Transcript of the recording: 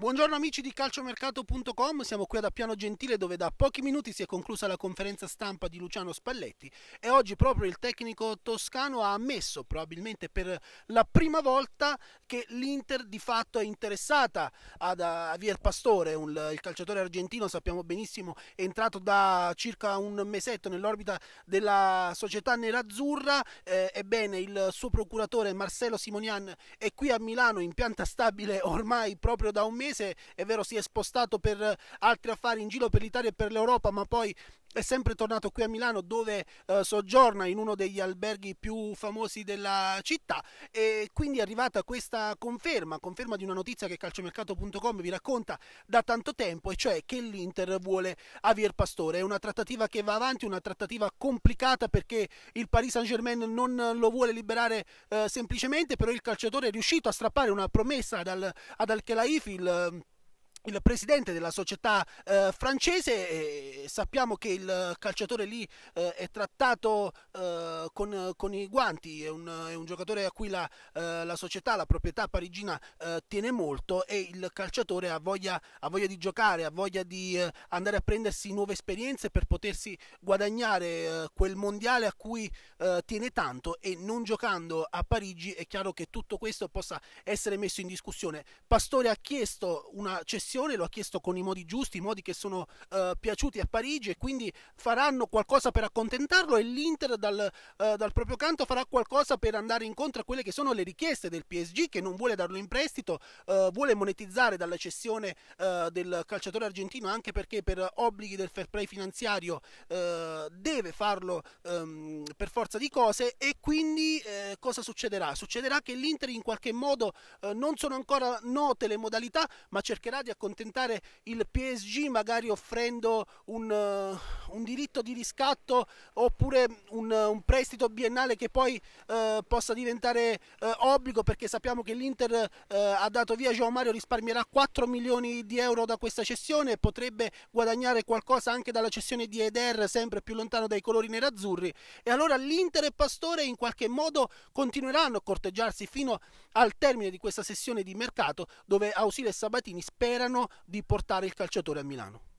Buongiorno amici di calciomercato.com, siamo qui ad Appiano Gentile dove da pochi minuti si è conclusa la conferenza stampa di Luciano Spalletti e oggi proprio il tecnico toscano ha ammesso probabilmente per la prima volta che l'Inter di fatto è interessata ad Javier Pastore, un, il calciatore argentino sappiamo benissimo è entrato da circa un mesetto nell'orbita della società nerazzurra, eh, ebbene il suo procuratore Marcelo Simonian è qui a Milano in pianta stabile ormai proprio da un mese mese, è vero, si è spostato per altri affari in giro per l'Italia e per l'Europa, ma poi è sempre tornato qui a Milano dove eh, soggiorna in uno degli alberghi più famosi della città e quindi è arrivata questa conferma, conferma di una notizia che calciomercato.com vi racconta da tanto tempo e cioè che l'Inter vuole Javier Pastore. È una trattativa che va avanti, una trattativa complicata perché il Paris Saint-Germain non lo vuole liberare eh, semplicemente, però il calciatore è riuscito a strappare una promessa ad Al-Khelaifi, il il presidente della società eh, francese e sappiamo che il calciatore lì eh, è trattato eh, con, con, i guanti, è un, è un, giocatore a cui la, eh, la, società, la proprietà parigina eh, tiene molto e il calciatore ha voglia, ha voglia di giocare, ha voglia di eh, andare a prendersi nuove esperienze per potersi guadagnare quel mondiale a cui tiene tanto e non giocando a Parigi è chiaro che tutto questo possa essere messo in discussione. Pastore ha chiesto una cessione cessione, lo ha chiesto con i modi giusti, i modi che sono uh, piaciuti a Parigi e quindi faranno qualcosa per accontentarlo e l'Inter dal, uh, dal, proprio canto farà qualcosa per andare incontro a quelle che sono le richieste del PSG che non vuole darlo in prestito, uh, vuole monetizzare dalla cessione del calciatore argentino anche perché per obblighi del fair play finanziario deve farlo um, per forza di cose e quindi cosa succederà? Succederà che l'Inter in qualche modo non sono ancora note le modalità ma cercherà di accontentare il PSG magari offrendo un, uh, un diritto di riscatto oppure un, uh, un prestito biennale che poi uh, possa diventare obbligo perché sappiamo che l'Inter ha dato via João Mario risparmierà 4 milioni di euro da questa cessione e potrebbe guadagnare qualcosa anche dalla cessione di Eder sempre più lontano dai colori nerazzurri e allora l'Inter e Pastore in qualche modo continueranno a corteggiarsi fino al termine di questa sessione di mercato dove Ausile e Sabatini sperano di portare il calciatore a Milano.